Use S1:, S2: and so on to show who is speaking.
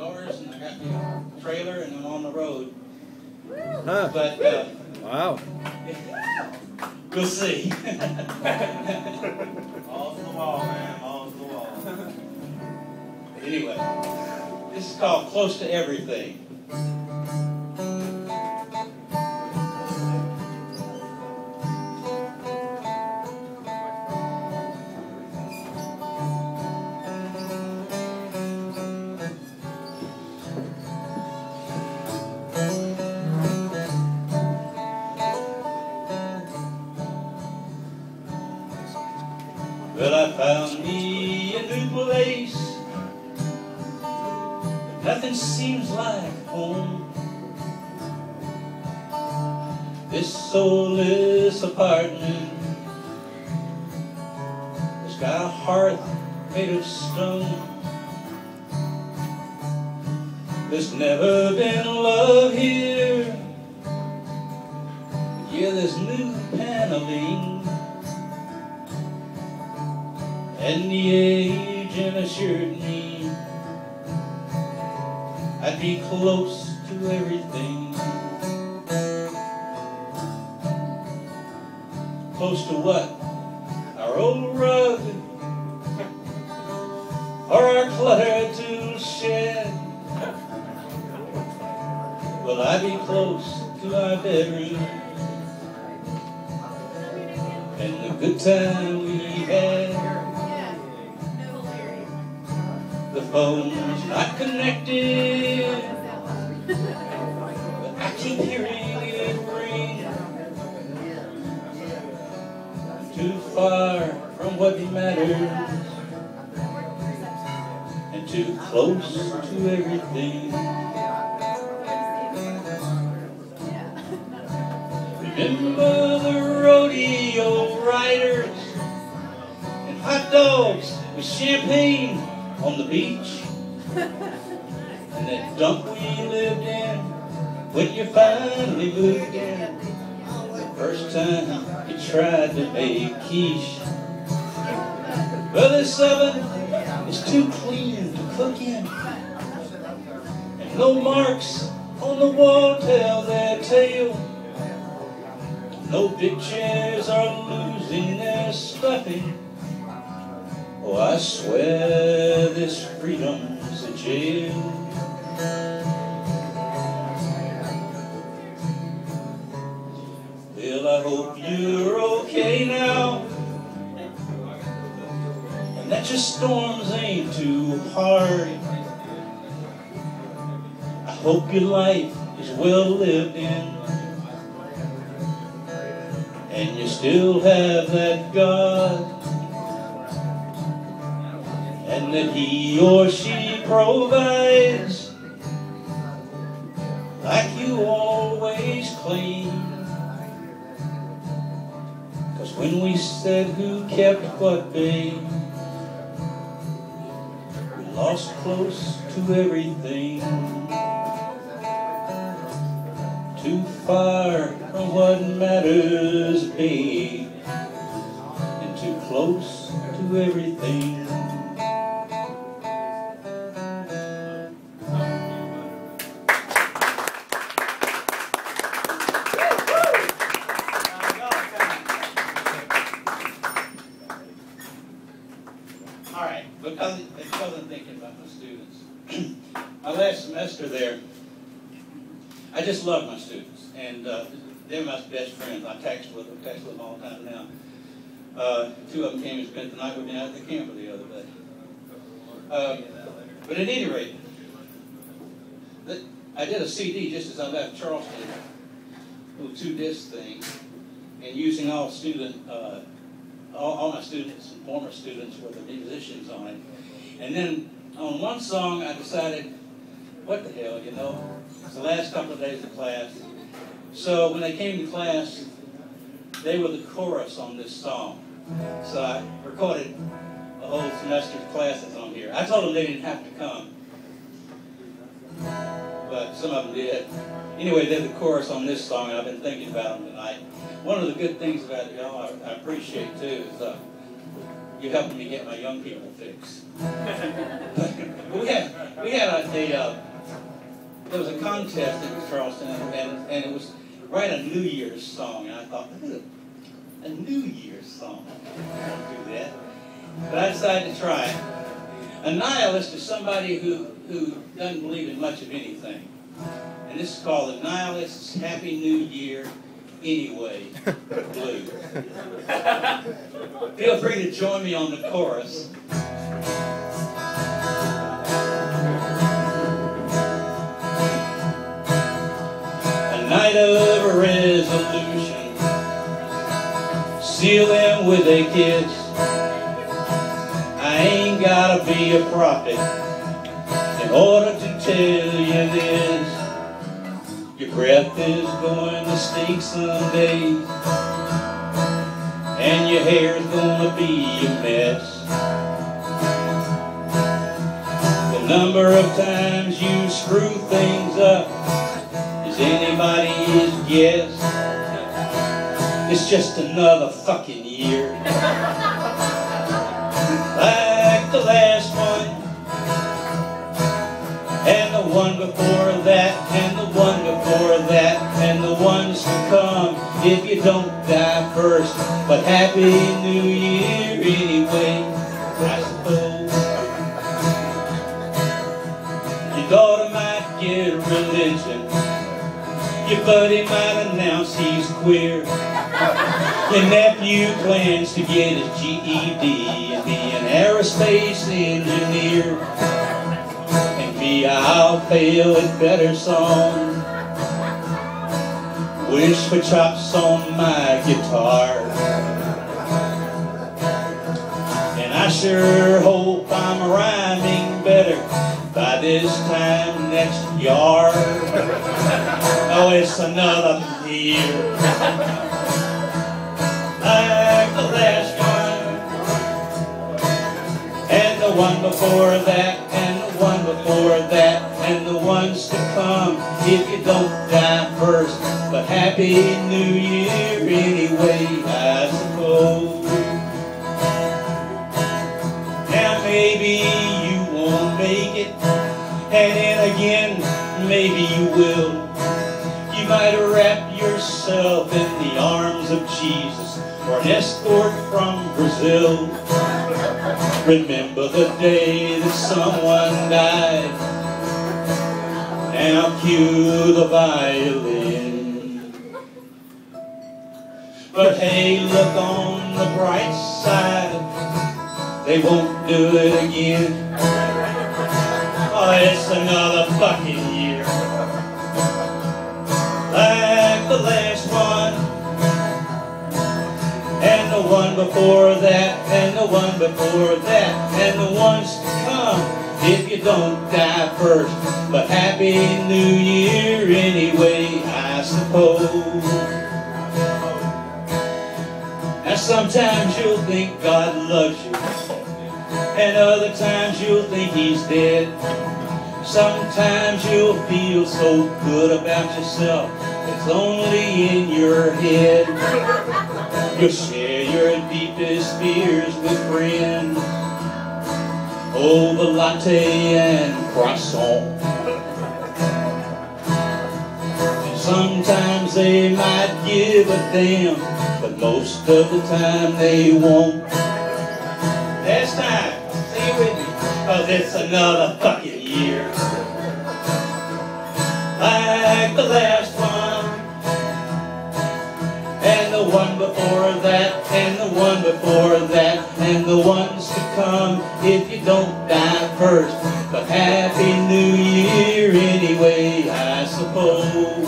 S1: outdoors and I got the trailer and I'm on the road.
S2: Huh.
S1: But uh,
S2: Wow.
S1: we'll see.
S3: Balls to the wall, man. To the wall.
S1: anyway, this is called Close to Everything. Well, I found me a new place. Nothing seems like home. This soulless apartment has got a hearth made of stone. There's never been love here. Yeah, there's new paneling. And the agent assured me I'd be close to everything. Close to what? Our old rug or our cluttered tool shed? Will I be close to our bedroom and the good time we Phone's not connected, but I keep hearing it ring. Too far from what matters, and too close to everything. Remember the rodeo riders and hot dogs with champagne on the beach? And that dump we lived in when you finally moved in. The first time you tried to make quiche. Well, this oven is too clean to cook in. And no marks on the wall tell their tale. No big chairs are losing their stuffing. Oh, I swear this freedom's a jail. Well, I hope you're okay now. And that your storms ain't too hard. I hope your life is well lived in. And you still have that God. That he or she provides like you always claim. Cause when we said who kept what babe, we lost close to everything. Too far from what matters, babe, and too close to everything. Because, because I'm thinking about my students. my last semester there, I just love my students, and uh, they're my best friends. I text with them, text with them all the time now. Uh, two of them came and spent the night with me out at the camper the other day. Um, but at any rate, I did a CD just as I left Charleston, little two disc thing, and using all student, uh, all, all my students and former students were the musicians on it. And then on one song, I decided, what the hell, you know, it's the last couple of days of class. So when they came to class, they were the chorus on this song. So I recorded a whole semester's classes on here. I told them they didn't have to come, but some of them did. Anyway, they're the chorus on this song, and I've been thinking about them tonight. One of the good things about y'all I, I appreciate too is uh, you're helping me get my young people fixed. we had we had a, uh, there was a contest in Charleston, and, and, it was write a New Year's song, and I thought, a New Year's song. I don't do that, but I decided to try it. A nihilist is somebody who who doesn't believe in much of anything, and this is called the Nihilist's Happy New Year Anyway Blues. Feel free to join me on the chorus. A night of resolution, seal them with a kiss. I ain't gotta be a prophet in order to tell you this. Your breath is going to stink someday, and your hair is gonna be a mess. The number of times you screw things up is anybody's guess. It's just another fucking year. one before that, and the one before that, and the ones to come if you don't die first. But Happy New Year anyway, I suppose. Your daughter might get religion. Your buddy might announce he's queer. Your nephew plans to get his GED and be an aerospace engineer. I'll fail at better song. Wish for chops on my guitar. And I sure hope I'm rhyming better by this time next year. Oh, it's another year. Like the last one. And the one before that, that, and the ones to come if you don't die first. But Happy New Year anyway, I suppose. Now maybe you won't make it, and then again, maybe you will. You might wrap yourself in the arms of Jesus, or an escort from Brazil. Remember the day that someone died. Now cue the violin. But hey, look on the bright side. They won't do it again. Oh, it's another fucking year. Like the last one before that. And the one before that. And the ones to come. If you don't die first. But Happy New Year anyway, I suppose. Now sometimes you'll think God loves you, and other times you'll think He's dead. Sometimes you'll feel so good about yourself, it's only in your head. You'll share your deepest fears with friends oh, over latte and croissant. And sometimes they might give a damn, but most of the time they won't. Next time, it with me, cause it's another fucking year. Like the last before that, and the one before that, and the ones to come if you don't die first. But Happy New Year anyway, I suppose. Happy New Year anyway, I suppose.